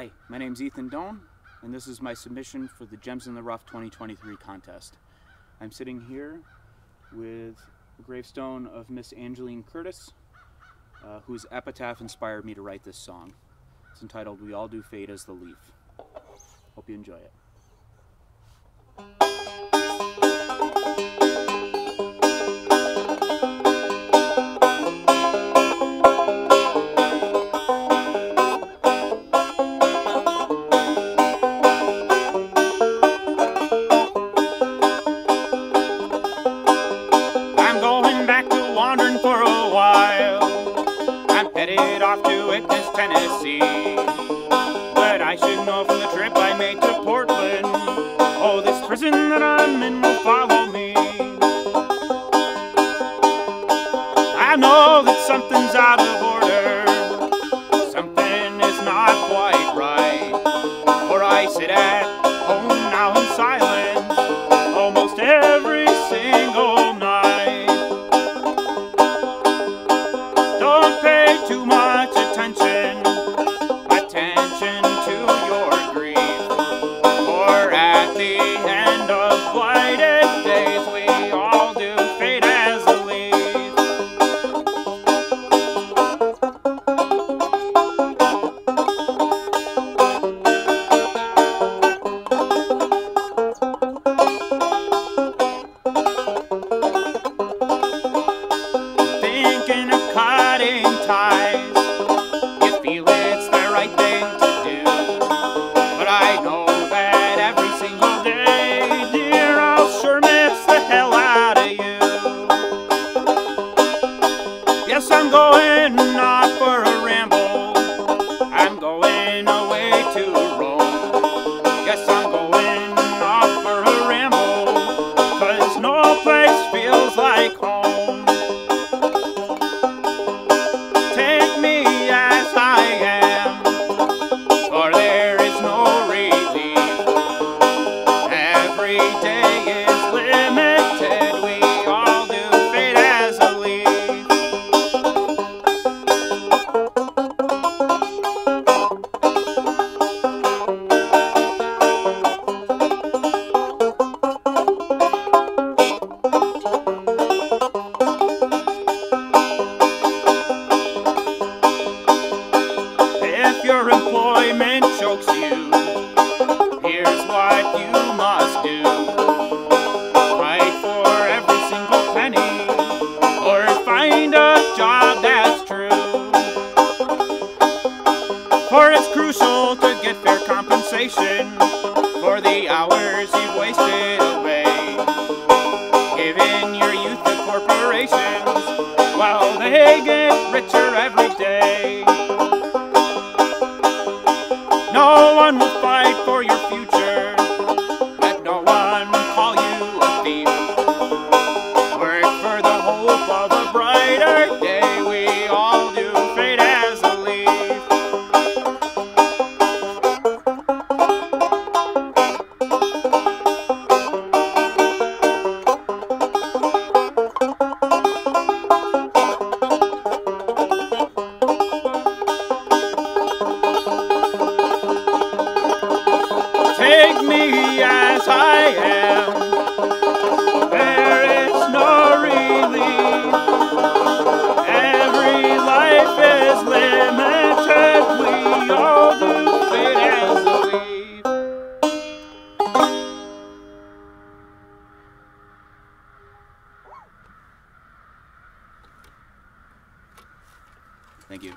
Hi, my name's Ethan Doane, and this is my submission for the Gems in the Rough 2023 contest. I'm sitting here with a gravestone of Miss Angeline Curtis, uh, whose epitaph inspired me to write this song. It's entitled We All Do Fade as the Leaf. Hope you enjoy it. I'm going back to wandering for a while. I'm headed off to witness Tennessee. But I should know from the trip I made to Portland. Oh, this prison that I'm in will follow me. I know that something's out of order. Like your employment chokes you, here's what you must do. Fight for every single penny, or find a job that's true. For it's crucial to get fair compensation for the hours you've wasted away. Giving your youth to corporations while they get richer every as I am. There is no relief. Every life is limited. We all do fade as a leaf. Thank you.